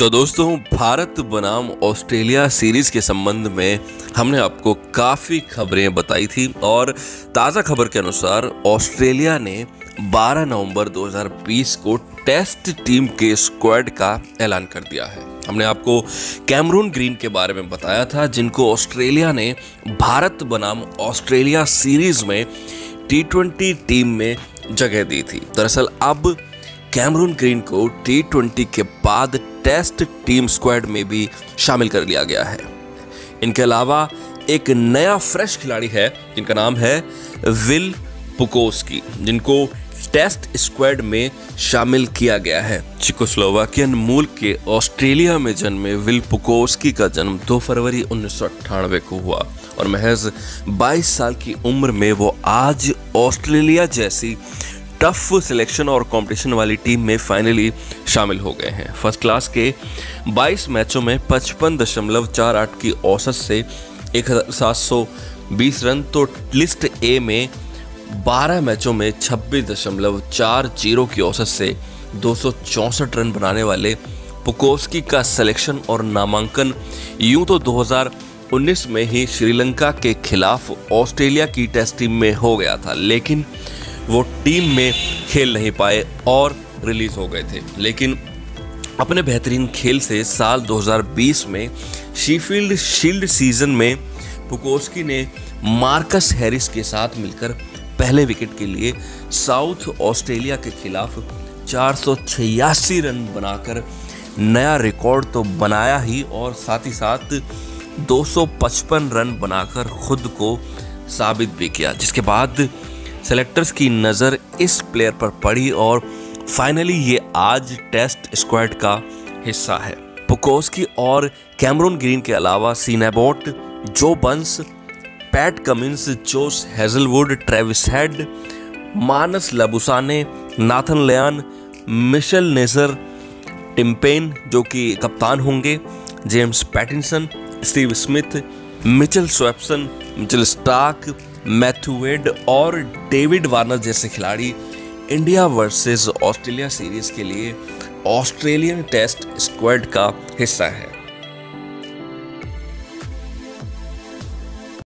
तो दोस्तों, भारत बनाम ऑस्ट्रेलिया सीरीज़ के संबंध में हमने आपको काफ़ी खबरें बताई थी और ताज़ा खबर के अनुसार ऑस्ट्रेलिया ने 12 नवंबर 2020 को टेस्ट टीम के स्क्वाड का ऐलान कर दिया है। हमने आपको कैमरून ग्रीन के बारे में बताया था, जिनको ऑस्ट्रेलिया ने भारत बनाम ऑस्ट्रेलिया सीरीज़ में टी टीम में जगह दी थी। दरअसल अब कैमरून ग्रीन को टी ट्वेंटी के बाद टेस्ट टीम स्क्वाड में भी शामिल कर लिया गया है। इनके अलावा एक नया फ्रेश खिलाड़ी है, जिनका नाम है विल पुकोस्की, जिनको टेस्ट स्क्वाड में शामिल किया गया है। चिकोस्लोवाकियन मूल के ऑस्ट्रेलिया में जन्मे विल पुकोस्की का जन्म 2 फरवरी उन्नीस सौ अट्ठानवे को हुआ और महज 22 साल की उम्र में वो आज ऑस्ट्रेलिया जैसी टफ सिलेक्शन और कंपटीशन वाली टीम में फाइनली शामिल हो गए हैं। फ़र्स्ट क्लास के 22 मैचों में पचपन दशमलव चार आठ की औसत से एक रन तो लिस्ट ए में 12 मैचों में छब्बीस दशमलव चार ज़ीरो की औसत से दो सौ चौंसठ रन बनाने वाले पुकोस्की का सिलेक्शन और नामांकन यूँ तो 2019 में ही श्रीलंका के खिलाफ ऑस्ट्रेलिया की टेस्ट टीम में हो गया था। लेकिन वो टीम में खेल नहीं पाए और रिलीज़ हो गए थे। लेकिन अपने बेहतरीन खेल से साल 2020 में शीफील्ड शील्ड सीज़न में पुकोस्की ने मार्कस हैरिस के साथ मिलकर पहले विकेट के लिए साउथ ऑस्ट्रेलिया के खिलाफ चार सौ छियासी रन बनाकर नया रिकॉर्ड तो बनाया ही और साथ ही साथ 255 रन बनाकर खुद को साबित भी किया, जिसके बाद सेलेक्टर्स की नज़र इस प्लेयर पर पड़ी और फाइनली ये आज टेस्ट स्क्वाड का हिस्सा है। पुकोस्की और कैमरून ग्रीन के अलावा सीनेबोट Joe Burns Pat Cummins Josh Hazlewood Travis Head Marnus Labuschagne Nathan Lyon Michael Neser Tim Paine जो कि कप्तान होंगे James Pattinson Steve Smith Mitchell Swepson Mitchell Starc Matthew Wade और डेविड वार्नर जैसे खिलाड़ी इंडिया वर्सेस ऑस्ट्रेलिया सीरीज़ के लिए Australian test squad का हिस्सा है।